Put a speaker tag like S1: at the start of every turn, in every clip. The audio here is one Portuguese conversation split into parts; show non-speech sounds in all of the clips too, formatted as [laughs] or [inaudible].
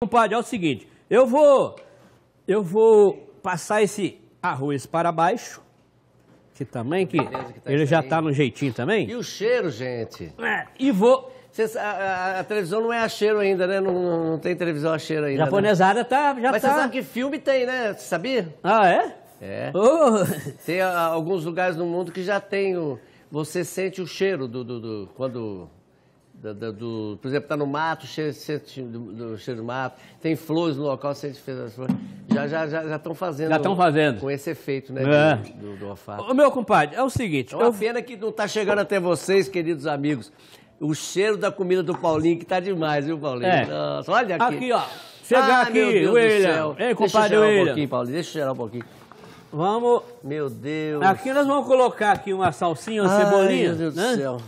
S1: Compadre, é o seguinte, eu vou, eu vou passar esse arroz para baixo, que também, que
S2: que tá
S1: ele já
S2: aí.
S1: tá no jeitinho também,
S2: E o cheiro, gente?
S1: É, e vou,
S2: Cês- a, a- televisão não é a cheiro ainda, né? Não, não- não tem televisão a cheiro ainda. né?
S1: japonesada tá, já
S2: Mas
S1: tá...
S2: você sabe que filme tem, né? Você sabia?
S1: Ah, é?
S2: É.
S1: Oh,
S2: Tem a- alguns lugares no mundo que já tem o. Você sente o cheiro do. do, do- quando. da- da- do- por exemplo, tá no mato, cheiro, sente do, do cheiro do mato. Tem flores no local, sente fez as flores. Já já já já estão fazendo.
S1: Já tão fazendo.
S2: Com esse efeito, né?
S1: É.
S2: Do, do, do olfato.
S1: Ô, meu compadre, é o seguinte,
S2: É uma
S1: eu,
S2: pena que não está chegando até vocês, queridos amigos. O cheiro da comida do Paulinho, que tá demais, viu, Paulinho?
S1: É.
S2: Nossa, olha aqui.
S1: aqui ó, chegar
S2: Ah,
S1: aqui,
S2: meu Deus do
S1: William,
S2: céu.
S1: ei
S2: Deixa eu
S1: compadre
S2: cheirar um pouquinho, Paulinho, deixa eu cheirar um pouquinho.
S1: vamos,
S2: Meu Deus.
S1: aqui nós vamos colocar aqui uma salsinha, uma
S2: Ai,
S1: cebolinha,
S2: meu Deus
S1: né?
S2: do céu.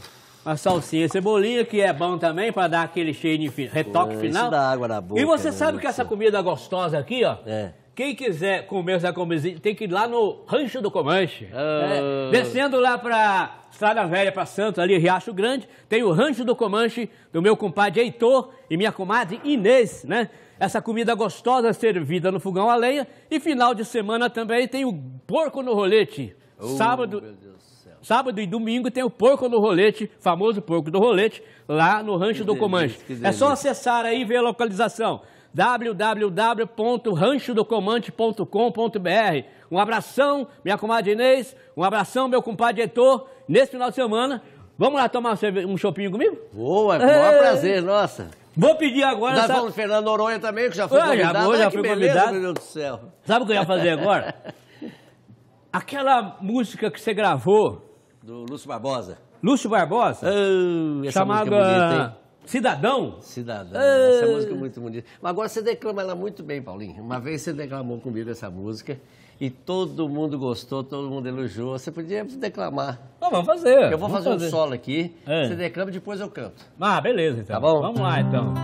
S1: Uma salsinha cebolinha, que é bom também para dar aquele cheirinho, fi- retoque
S2: Pô,
S1: final.
S2: isso dá água na boca,
S1: E você
S2: meu
S1: sabe que essa comida gostosa aqui, ó,
S2: É.
S1: quem quiser comer essa comidinha, tem que ir lá no Rancho do Comanche.
S2: Ah.
S1: É, descendo lá pra Estrada Velha, pra Santos, ali Riacho Grande, tem o Rancho do Comanche, do meu compadre Heitor e minha comadre Inês, né? Essa comida gostosa servida no fogão a lenha. E final de semana também tem o porco no rolete. Sábado,
S2: Oh, do céu.
S1: Sábado e domingo tem o porco no rolete, famoso porco do rolete, lá no Rancho do
S2: delícia,
S1: Comanche.
S2: que
S1: É só acessar aí e ver a localização www.ranchodocomante.com.br Um abração, minha comadre Inês, um abração, meu compadre Heitor. Nesse final de semana, vamos lá tomar um um chopinho comigo?
S2: Boa, é
S1: Ei.
S2: prazer, nossa.
S1: Vou pedir agora,
S2: Nós
S1: sabe,
S2: vamos Fernando Noronha também, que já foi
S1: já
S2: convidado.
S1: vou, já
S2: que
S1: fui
S2: beleza,
S1: convidado.
S2: meu Deus do céu.
S1: sabe o que eu ia fazer agora? [laughs] Aquela música que você gravou,
S2: Do Lúcio Barbosa.
S1: Lúcio Barbosa,
S2: Oh,
S1: chamada
S2: é bonita?
S1: Cidadão.
S2: Cidadão.
S1: Ei.
S2: Essa música é muito bonita. Mas agora você declama ela muito bem, Paulinho. Uma vez você declamou comigo essa música e todo mundo gostou, todo mundo elogiou. Você podia declamar.
S1: Então, vamos fazer.
S2: Eu vou
S1: vamos
S2: fazer, um solo aqui,
S1: É.
S2: você declama e depois eu canto.
S1: Ah, beleza, então.
S2: Tá bom?
S1: Vamos lá, então.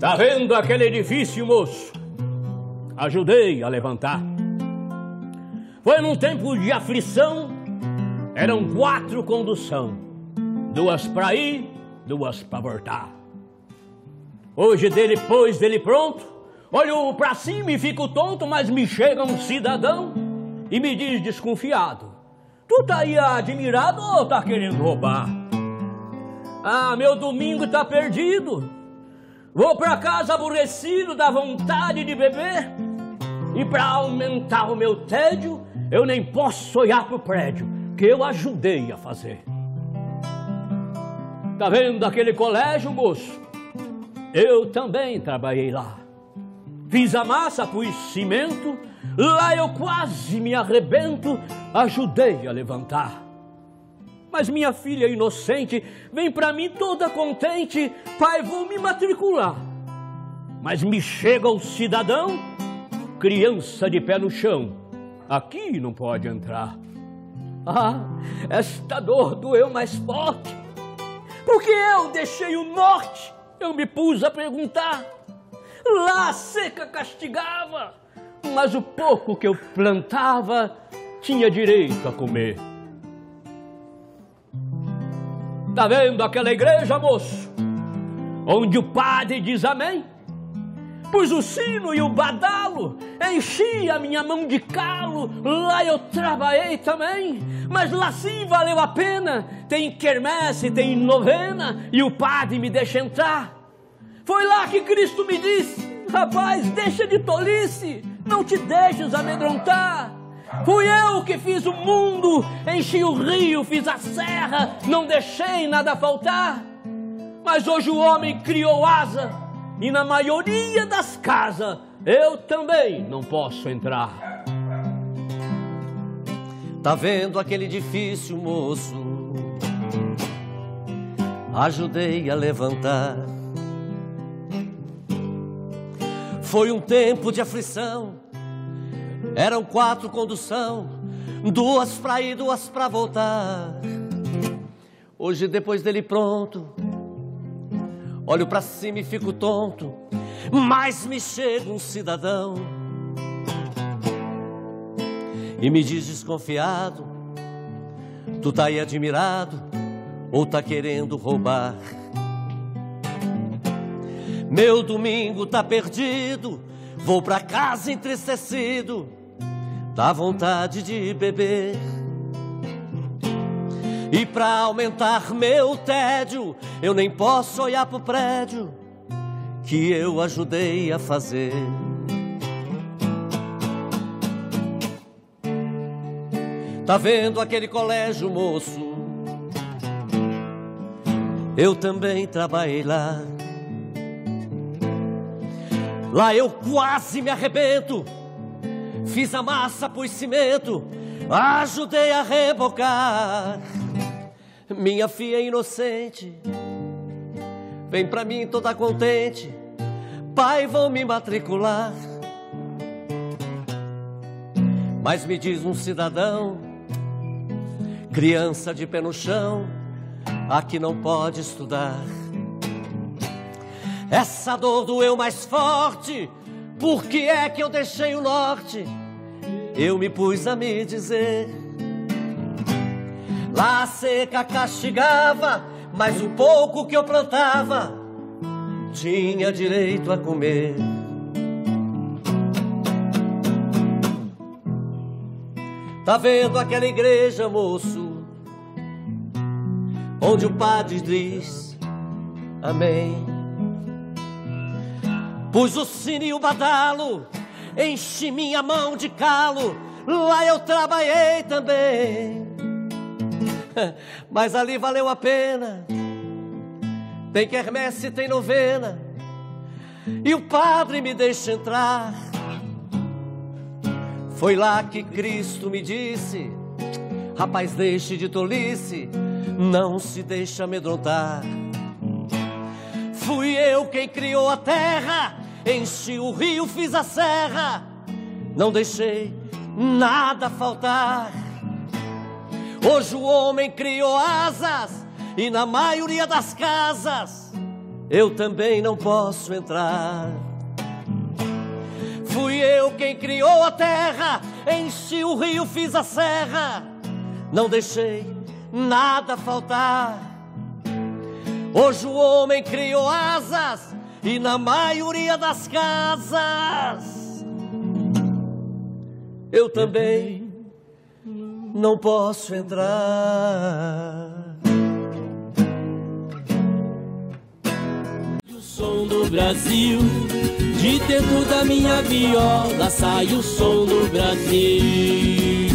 S1: Tá vendo aquele edifício, moço? Ajudei a levantar. Foi num tempo de aflição, eram quatro condução. Duas pra ir, duas pra voltar. Hoje dele, pois dele pronto, olho pra cima e fico tonto, mas me chega um cidadão e me diz desconfiado: Tu tá aí admirado ou tá querendo roubar? Ah, meu domingo tá perdido. Vou pra casa aborrecido, da vontade de beber. E pra aumentar o meu tédio, eu nem posso olhar pro prédio que eu ajudei a fazer. Tá vendo aquele colégio, moço? Eu também trabalhei lá. Fiz a massa, pus cimento, lá eu quase me arrebento, ajudei a levantar. Mas minha filha inocente vem pra mim toda contente, pai, vou me matricular. Mas me chega o cidadão, criança de pé no chão, aqui não pode entrar. Ah, esta dor doeu mais forte, porque eu deixei o norte, eu me pus a perguntar. Lá a seca castigava, mas o pouco que eu plantava tinha direito a comer. Tá vendo aquela igreja, moço? Onde o padre diz amém? Pus o sino e o badalo, enchi a minha mão de calo, lá eu trabalhei também, mas lá sim valeu a pena. Tem quermesse, tem novena, e o padre me deixa entrar. Foi lá que Cristo me disse: Rapaz, deixa de tolice, não te deixes amedrontar. Fui eu que fiz o mundo, enchi o rio, fiz a serra, não deixei nada faltar. Mas hoje o homem criou asa, e na maioria das casas eu também não posso entrar.
S2: Tá vendo aquele edifício, moço? Ajudei a levantar. Foi um tempo de aflição. Eram quatro condução. duas pra ir, duas pra voltar. Hoje, depois dele pronto, olho pra cima e fico tonto, mas me chega um cidadão e me diz desconfiado: Tu tá aí admirado ou tá querendo roubar? Meu domingo tá perdido, vou pra casa entristecido, dá vontade de beber. E pra aumentar meu tédio, eu nem posso olhar pro prédio que eu ajudei a fazer. Tá vendo aquele colégio, moço? Eu também trabalhei lá. Lá eu quase me arrebento. Fiz a massa, pus cimento, ajudei a rebocar. Minha filha inocente, vem pra mim toda contente. Pai, vão me matricular. Mas me diz um cidadão, criança de pé no chão, aqui não pode estudar. Essa dor doeu mais forte, por que é que eu deixei o norte? Eu me pus a me dizer. Lá a seca castigava, mas o pouco que eu plantava tinha direito a comer. Tá vendo aquela igreja, moço? Onde o padre diz Amém. Pus o sino e o badalo, enchi minha mão de calo, lá eu trabalhei também. [laughs] Mas ali valeu a pena. Tem quermesse, tem novena. E o padre me deixa entrar. Foi lá que Cristo me disse: Rapaz, deixe de tolice, não se deixa amedrontar. Fui eu quem criou a terra, enchi o rio, fiz a serra, não deixei nada faltar. Hoje o homem criou asas e na maioria das casas eu também não posso entrar. Fui eu quem criou a terra, enchi o rio, fiz a serra, não deixei nada faltar. Hoje o homem criou asas e na maioria das casas eu também não posso entrar.
S3: O som do Brasil, de dentro da minha viola sai o som do Brasil.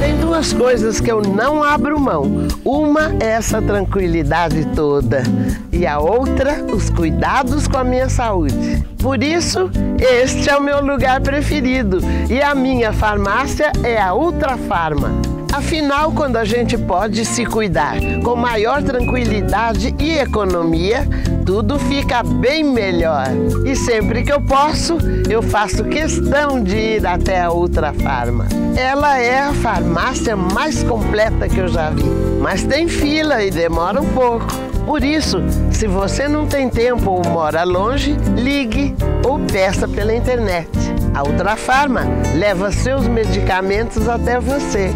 S4: Tem duas coisas que eu não abro mão. Uma é essa tranquilidade toda e a outra, os cuidados com a minha saúde. Por isso, este é o meu lugar preferido e a minha farmácia é a Ultra Farma. Afinal, quando a gente pode se cuidar com maior tranquilidade e economia, tudo fica bem melhor. E sempre que eu posso, eu faço questão de ir até a Ultra Farma. Ela é a farmácia mais completa que eu já vi, mas tem fila e demora um pouco. Por isso, se você não tem tempo ou mora longe, ligue ou peça pela internet. A Ultrafarma leva seus medicamentos até você.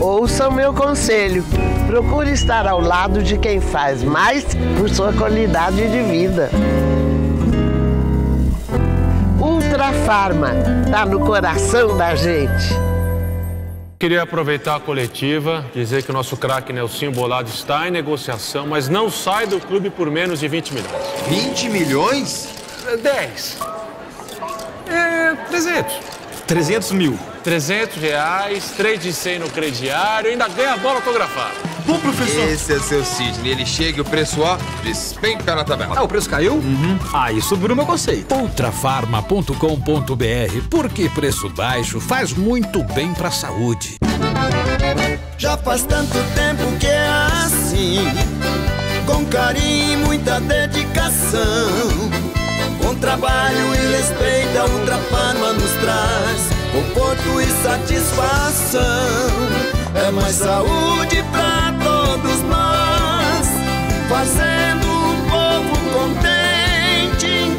S4: Ouça o meu conselho. Procure estar ao lado de quem faz mais por sua qualidade de vida. Ultrafarma está no coração da gente.
S5: Queria aproveitar a coletiva, dizer que o nosso craque Nelsinho Bolado está em negociação, mas não sai do clube por menos de 20 milhões.
S6: 20 milhões?
S5: 10. É, 300.
S6: 300 mil.
S5: 300 reais, 3 de 100 no crediário ainda ganha a bola autografada.
S6: Bom, professor. Esse é seu Sidney. Ele chega e o preço, ó, despenca na tabela.
S7: Ah, o preço caiu? Uhum. Ah, isso virou meu conceito.
S8: Ultrafarma.com.br Porque preço baixo faz muito bem pra saúde.
S9: Já faz tanto tempo que é assim, com carinho e muita dedicação. Com trabalho e respeito a Ultrafarma nos traz conforto e satisfação. É mais saúde pra todos nós, fazendo o povo contente.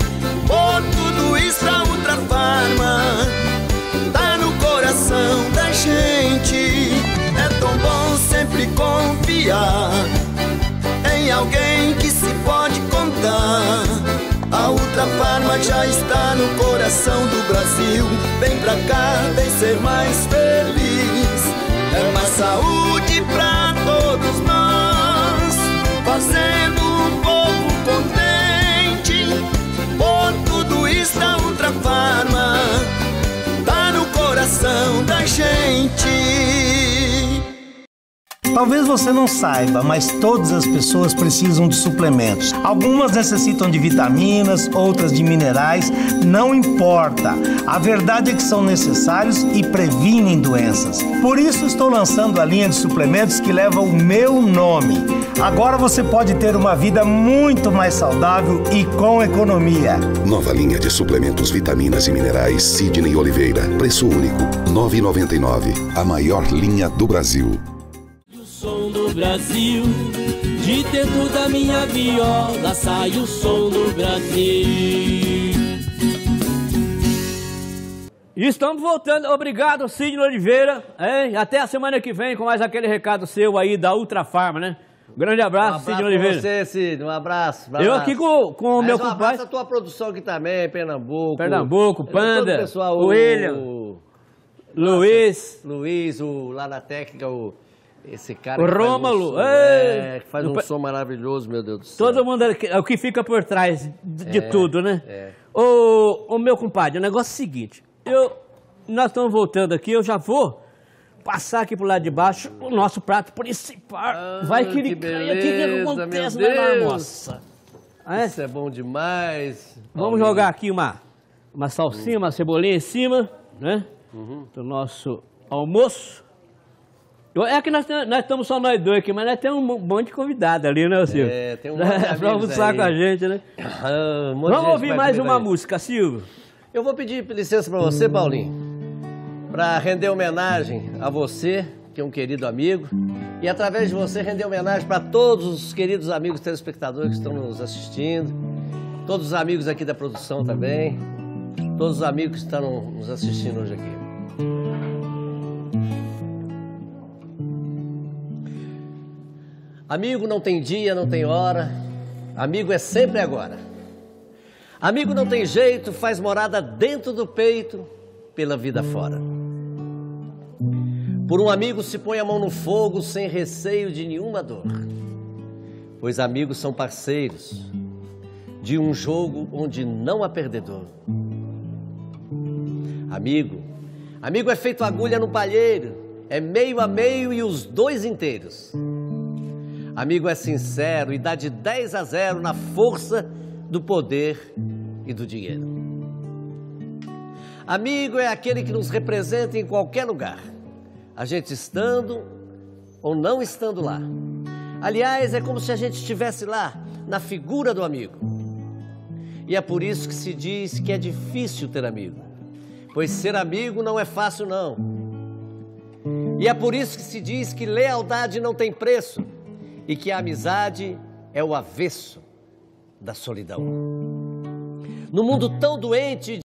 S9: Por tudo isso a Ultra Farma tá no coração da gente. É tão bom sempre confiar em alguém que se pode contar. A Ultra Farma já está no coração do Brasil. Cá, vem ser mais feliz. É mais saúde pra todos nós, fazendo o povo contente. Por tudo isso a Ultra Farma tá no coração da gente.
S10: Talvez você não saiba, mas todas as pessoas precisam de suplementos. Algumas necessitam de vitaminas, outras de minerais, não importa. A verdade é que são necessários e previnem doenças. Por isso estou lançando a linha de suplementos que leva o meu nome. Agora você pode ter uma vida muito mais saudável e com economia.
S11: Nova linha de suplementos, vitaminas e minerais Sidney Oliveira. Preço único, R$ 9,99. A maior linha do Brasil.
S3: Brasil. De dentro da minha viola sai o som do Brasil.
S1: E estamos voltando. Obrigado, Sidney Oliveira. hein? Até a semana que vem com mais aquele recado seu aí da Ultra Farma, né? Um grande abraço,
S2: Um abraço
S1: Sidney
S2: pra
S1: Oliveira.
S2: você, Cid. Um abraço. um
S1: Eu
S2: abraço.
S1: aqui com, com o meu
S2: um abraço
S1: compadre.
S2: a tua produção aqui também, Pernambuco.
S1: Pernambuco, Panda,
S2: pessoal,
S1: o William,
S2: o-
S1: Luiz.
S2: Luiz, o, lá na técnica, o, esse cara
S1: O
S2: faz um
S1: Rômulo,
S2: som, é, que faz um
S1: pe-
S2: som maravilhoso, meu Deus do céu.
S1: Todo mundo aqui- é o que fica por trás de, de
S2: É,
S1: tudo, né?
S2: é.
S1: Ô, ô, meu compadre, o negócio é o seguinte. Eu, nós estamos voltando aqui, eu já vou passar aqui pro lado de baixo o nosso prato principal. Vai que ele
S2: Ah,
S1: cai aqui, o que acontece na moça? É?
S2: Isso é bom demais.
S1: Vamos
S2: Paulinho.
S1: jogar aqui uma, uma salsinha, uma cebolinha em cima, né?
S2: Uhum.
S1: Do nosso almoço. É que nós, tem- nós estamos só nós dois aqui, mas nós temos um monte de convidado ali, né, Silvio?
S2: É, tem um [laughs] monte de
S1: Pra almoçar
S2: aí.
S1: com a gente, né? [coughs]
S2: Ah, um
S1: Vamos ouvir mais uma música, Silvio.
S2: Eu vou pedir licença para você, Paulinho, para render homenagem a você, que é um querido amigo, e através de você render homenagem para todos os queridos amigos telespectadores que estão nos assistindo, todos os amigos aqui da produção também, todos os amigos que estão nos assistindo hoje aqui. Amigo não tem dia, não tem hora, amigo é sempre agora. Amigo não tem jeito, faz morada dentro do peito, pela vida fora. Por um amigo se põe a mão no fogo sem receio de nenhuma dor. Pois amigos são parceiros de um jogo onde não há perdedor. Amigo, amigo é feito agulha no palheiro, é meio a meio e os dois inteiros. Amigo é sincero e dá de 10 a 0 na força do poder e do dinheiro. Amigo é aquele que nos representa em qualquer lugar, a gente estando ou não estando lá. Aliás, é como se a gente estivesse lá, na figura do amigo. E é por isso que se diz que é difícil ter amigo, pois ser amigo não é fácil, não. E é por isso que se diz que lealdade não tem preço e que a amizade é o avesso da solidão. No mundo tão doente